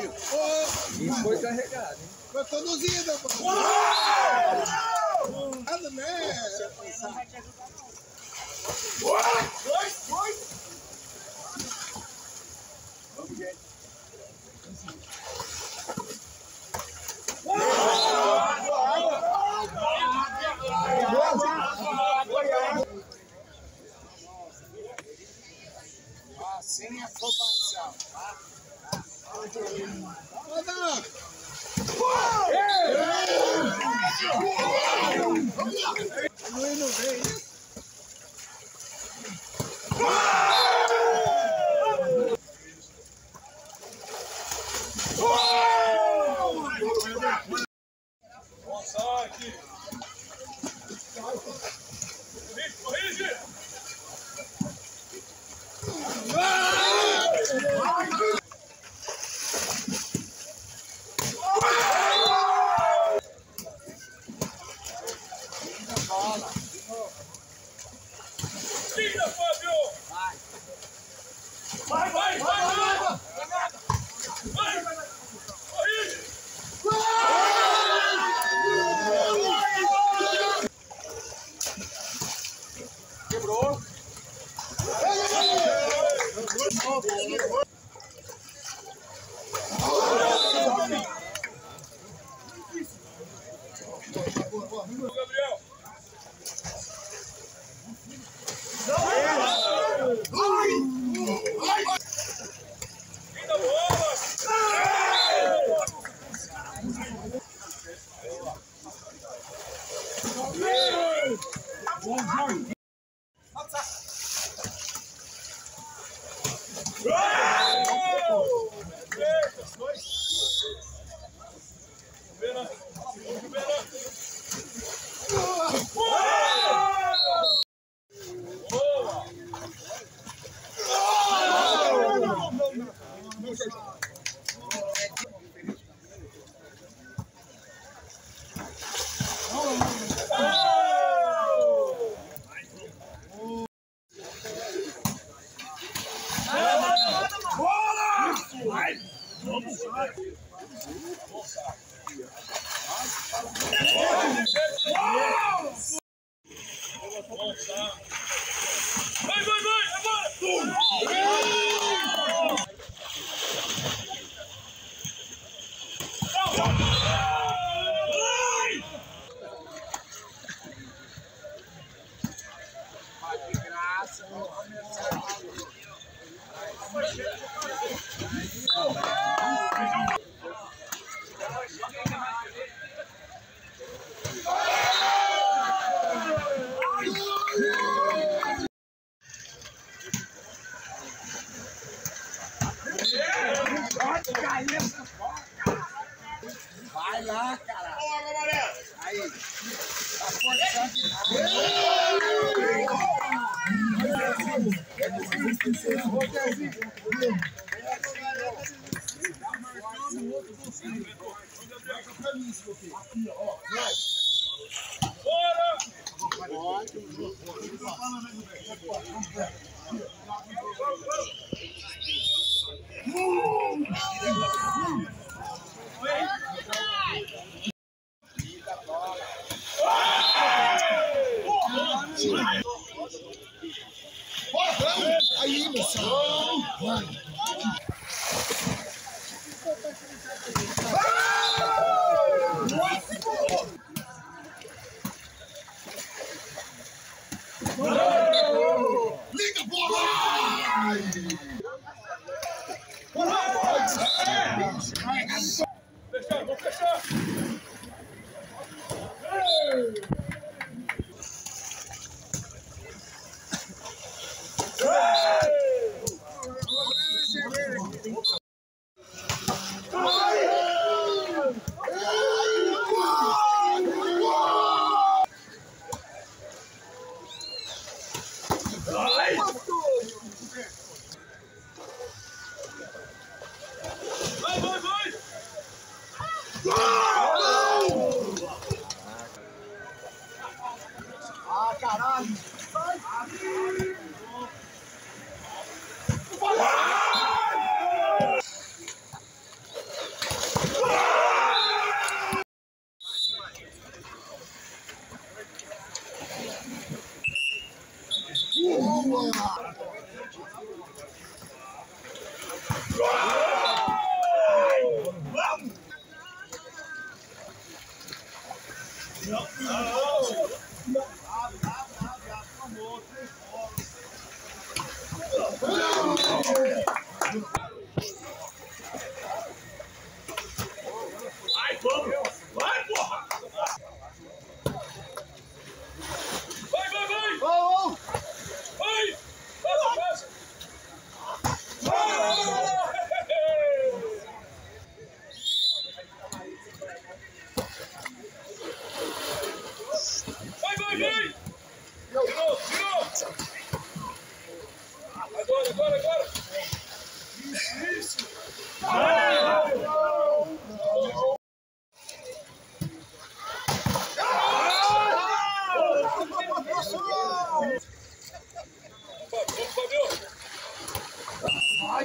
Isso foi carregado, hein? Foi conduzida, pô. Nada, né? Dois, dois. Vamos, gente. Sem afobação. Whoa! Yeah! Tira, Fábio! Vai, vai, vai, vai! Vai! Merci. team is so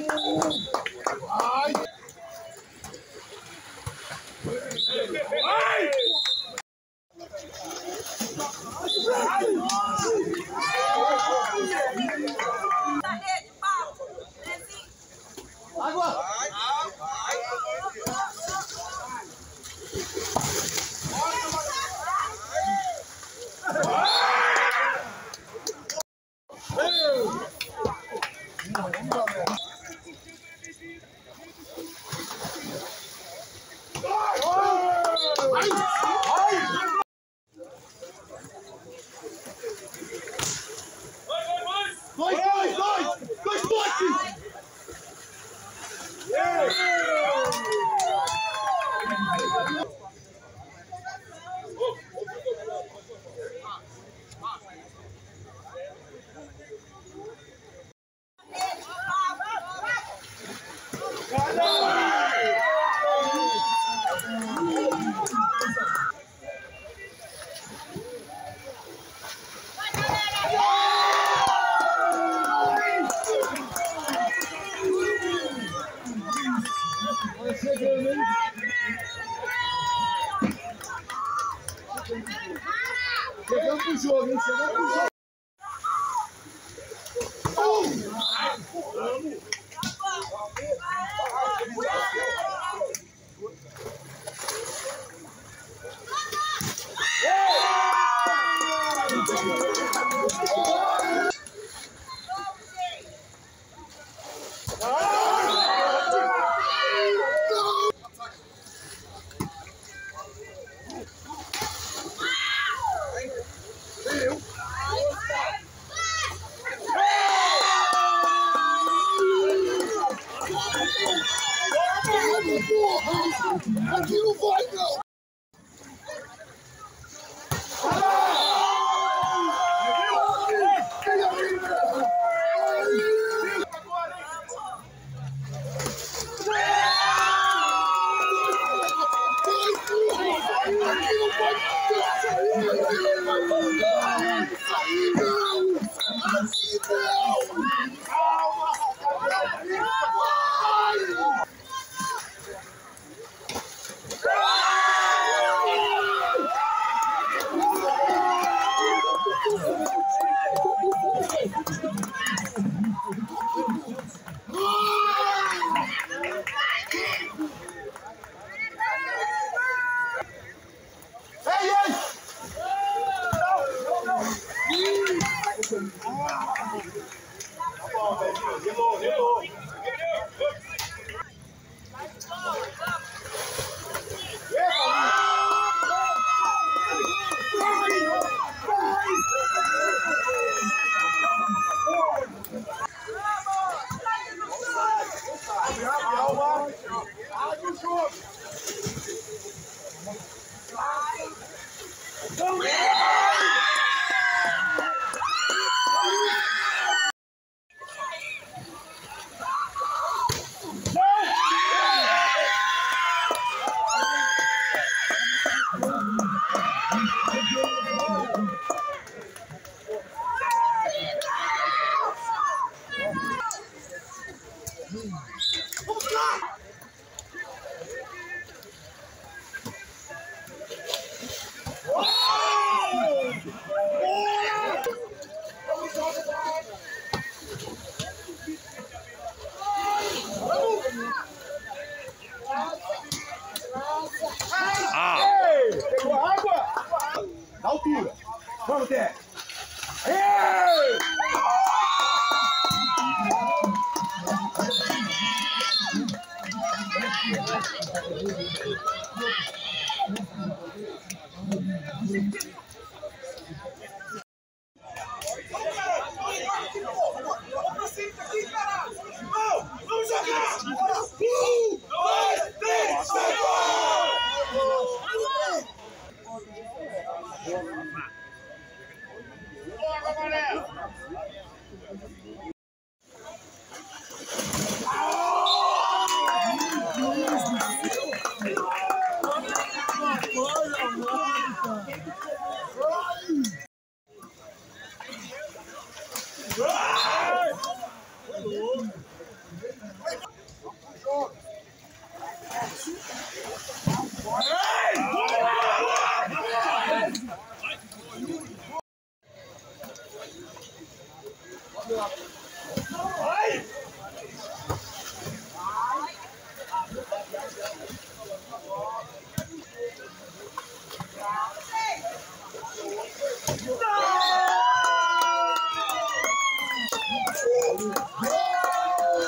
Bye. Bye. Oh, Ei,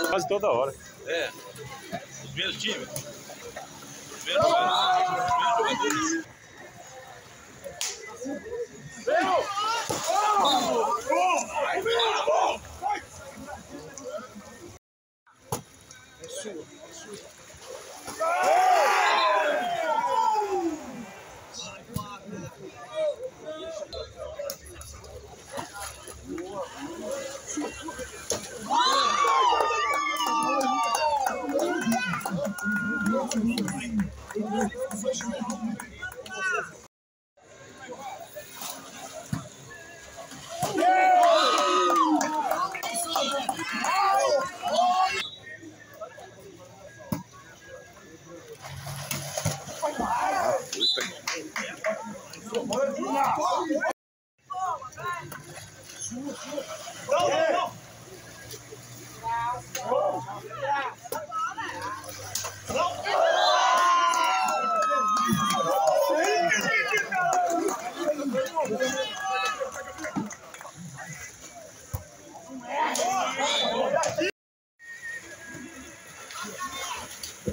Quase toda hora. É. Os meus times.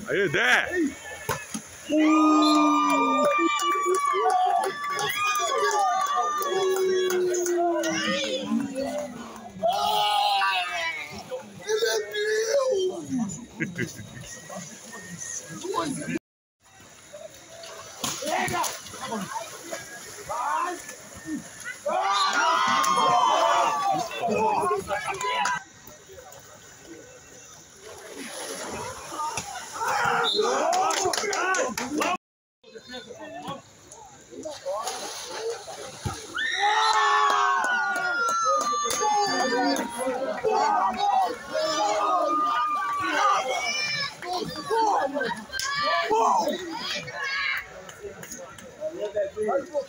Aí, Dé! Ele é meu!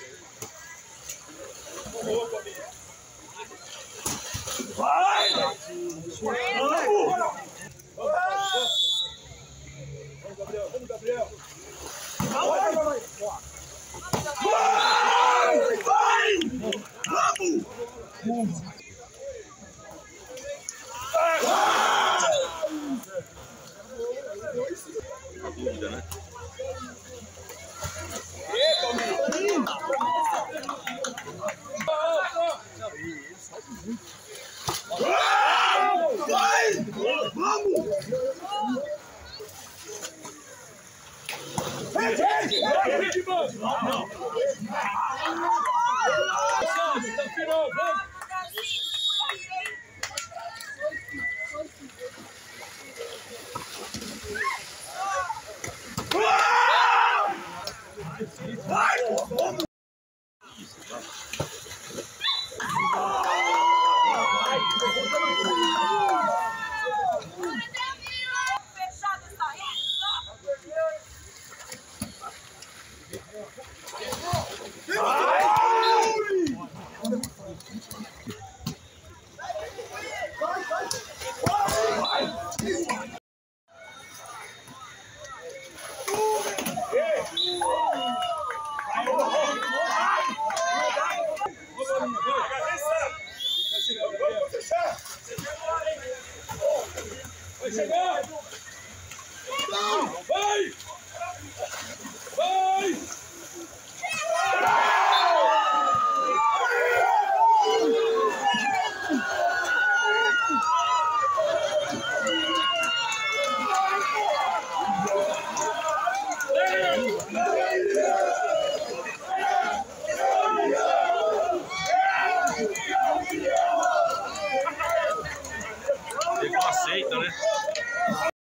Okay. Chegar!